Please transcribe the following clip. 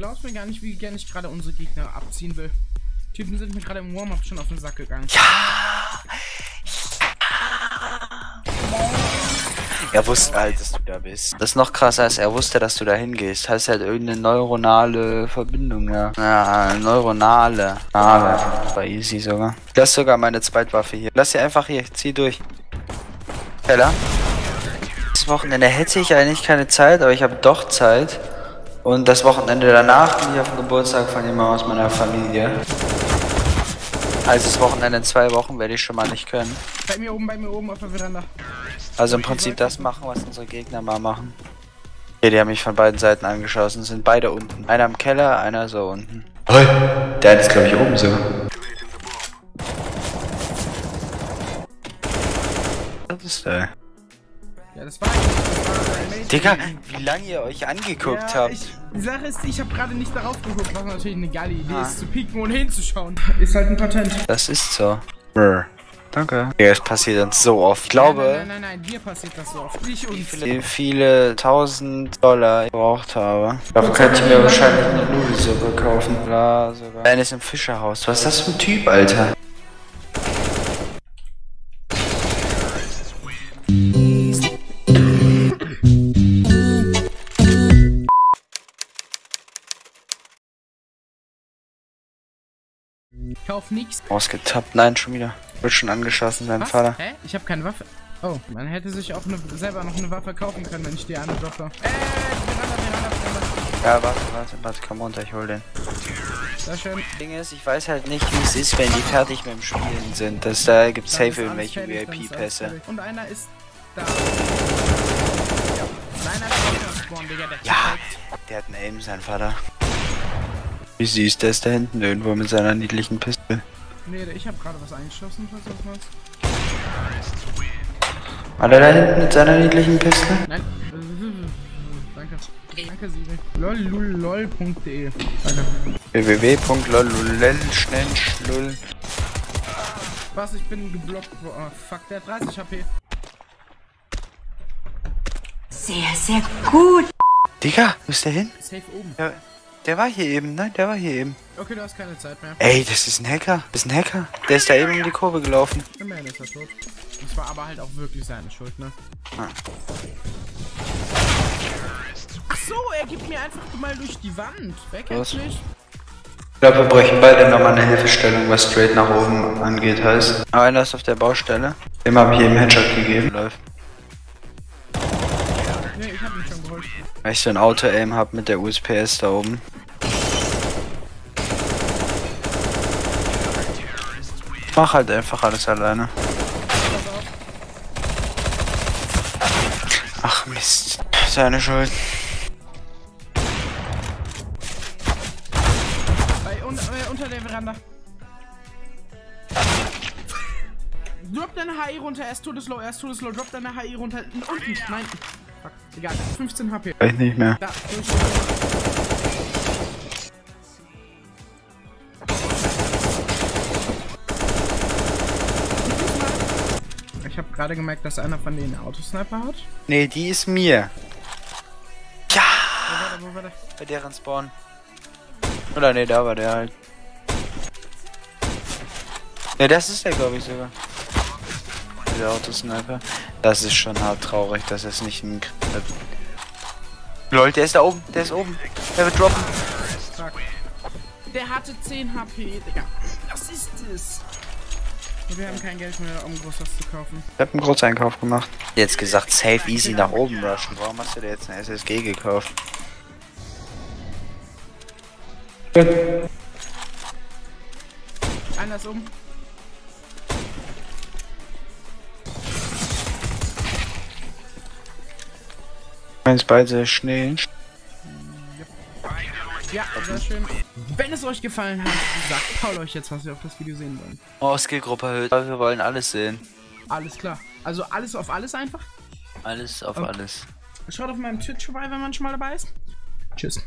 glaubst mir gar nicht, wie gerne ich gerade unsere Gegner abziehen will. Typen sind mir gerade im Warm-Up schon auf den Sack gegangen. Ja! Er wusste halt, dass du da bist. Das ist noch krasser, als er wusste, dass du da hingehst. Heißt halt irgendeine neuronale Verbindung, ja. Ja, neuronale. Nale. War easy sogar. Das ist sogar meine Zweitwaffe hier. Lass sie einfach hier. Zieh durch. Keller. Das Wochenende hätte ich eigentlich keine Zeit, aber ich habe doch Zeit. Und das Wochenende danach bin ich auf dem Geburtstag von jemandem aus meiner Familie. Also das Wochenende in zwei Wochen werde ich schon mal nicht können. Bei mir oben, bei mir oben auf der Veranda. Also im Prinzip das machen, was unsere Gegner mal machen. Hier, die haben mich von beiden Seiten angeschossen, sind beide unten. Einer im Keller, einer so unten. Hey, der eine ist glaube ich oben so. Das ist der. Ja, das war das war ein. Digga, wie lange ihr euch angeguckt ja, habt. Ich, die Sache ist, ich habe gerade nicht darauf geguckt, was natürlich eine geile Idee Ah. ist, zu pieken und hinzuschauen. Ist halt ein Patent. Das ist so. Brr. Danke. Ja, es passiert dann so oft. Ich Nein, glaube, nein, nein, nein, dir passiert das so oft. Nicht uns. wie viele tausend Dollar ich gebraucht habe. Dafür könnte ich mir wahrscheinlich eine Nudelsuppe kaufen. Ja, sogar. Einer ist im Fischerhaus. Was ist das für ein Typ, Alter? Kauf nix. Ausgetappt. Nein, schon wieder. Wird schon angeschossen, sein? Vater. Hä? Ich habe keine Waffe. Oh, man hätte sich auch eine, selber noch eine Waffe kaufen können, wenn ich die eine droppe. Äh. Ja, warte, warte, warte, komm runter, ich hol den. Sehr schön. Ding ist, ich weiß halt nicht, wie es ist, wenn die fertig mit dem Spielen sind. Das, da gibt's Dann safe irgendwelche VIP-Pässe. Und einer ist da. Ja. Nein, einer ist auch Spawn, Digga, der Ja, der hat einen Aim, sein Vater. Wie siehst du, der ist da hinten irgendwo mit seiner niedlichen Pistole. Nee, ich habe gerade was eingeschossen, falls du was meinst. War der da hinten mit seiner niedlichen Pistole? Nein. Danke. Danke, Siegel. lollul.de. Danke. www.lolulelschnellschlull. Was, ich bin geblockt. Oh, fuck, der hat 30 HP. Sehr, sehr gut. Digga, wo ist der hin? Safe oben. Der, der war hier eben, nein, der war hier eben. Okay, du hast keine Zeit mehr. Ey, das ist ein Hacker. Das ist ein Hacker. Der ist da eben um die Kurve gelaufen. Immerhin ist er tot. Das war aber halt auch wirklich seine Schuld, ne? Ah. Ach so, er gibt mir einfach mal durch die Wand. Weg Was? endlich. Ich glaube, wir bräuchten beide nochmal eine Hilfestellung, was straight nach oben angeht, heißt. Aber einer ist auf der Baustelle. Dem habe ich eben Headshot gegeben. Läuft. Nee, ich hab ihn schon geholt. Weil ich so ein Auto-Aim hab mit der USPS da oben. Mach halt einfach alles alleine. Ach Mist. Seine Schuld. Bei, un, äh, unter der Veranda. Drop deine HI runter, er ist todeslow, er ist todeslow. Drop deine HI runter. Unten, nein. Fuck, egal. 15 HP. Vielleicht nicht mehr. Da, durch. Gerade gemerkt, dass einer von denen Autosniper hat. Nee, die ist mir. Ja! Wo war der, wo war der? Bei deren Spawn. Oder nee, da war der halt. Ja, das ist der, glaube ich, sogar. Dieser Autosniper. Das ist schon hart traurig, dass er es nicht hinkriegt. Lol, der ist da oben, der ist oben. Der wird droppen. Der hatte 10 HP, Digga. Was ist das? Wir haben kein Geld mehr, um groß was zu kaufen. Ich hab einen Großeinkauf gemacht. Jetzt gesagt, safe easy nach oben rushen. Warum hast du dir jetzt eine SSG gekauft? Einer ist um. Meins beide Schnee. Ja, sehr schön. Wenn es euch gefallen hat, sagt Paul euch jetzt, was wir auf das Video sehen wollen. Oh, Skillgruppe erhöht. Wir wollen alles sehen. Alles klar. Also alles auf alles einfach. Alles auf Okay. alles. Schaut auf meinem Twitch vorbei, wenn man schon mal dabei ist. Tschüss.